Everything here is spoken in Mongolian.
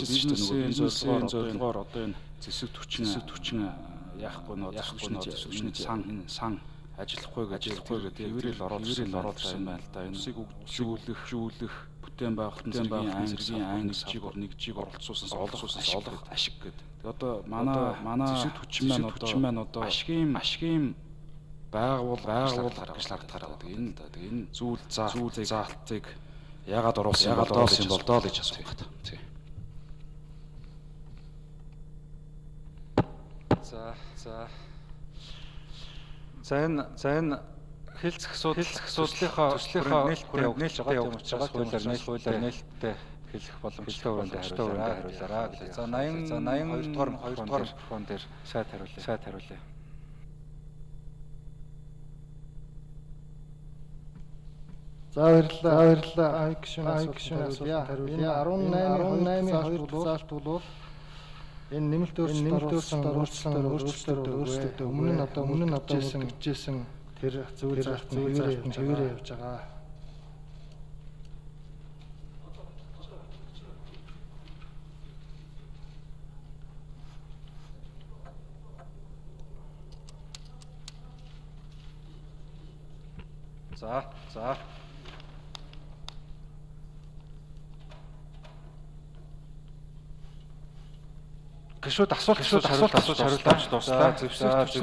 бизнесийн зорилгоор одоо энэ зэсэг түвчин зэсэг түвчин яахгүй нөө яахгүй нөө түвшний сан сан ажиллахгүй ажиллахгүй гэдэг хэврэл оруулсан оруулсан байна л да. Энэ усыг өгжүүлэх, жүүлэх, бүтээн байгуулалтын англи англи жиг нэгжийг оролцуулсан олгосуулсан олох ашиг гэдэг. Тэгээ одоо манай манай зэсэг түвчин маань одоо маань одоо ашигын ашигын байгуул байгуул гэж шаардлагатай гэдэг. Энэ тэгээ энэ зүйл заа зүйл заалтыг ягаад оруулсан ягаад оруулсан бол доо гэж асуух гэдэг. Тий. За за За энэ за энэ хэлцэх асуудал төслийнхаа төслийнхаа нээлттэй явуулж байгаа хуулиар нээлт хуулиар нээлттэй хэлэх боломжтой өрөөнд хариулаарай. За 80 за 82 дугаар 2 дугаар фон дээр сайт хариулъя. Сайт хариулъя. За баярлалаа. Баярлалаа. Айкшн айкшн асуулт хариулъя. 18 18 заалт бол энэ нэмэлт өөрчлөлтөөр өөрчлөлтөөр өөрчлөлтөөр өөрчлөлтөөр өмнө нь одоо өмнө нь одоо үзэжсэн тэр зүйл нь хэвээрээ хэвээрээ явж байгаа. За за гişүүд асуулт асуулт асуулт асуулт хариулж дуслаа. Зөвшөөрч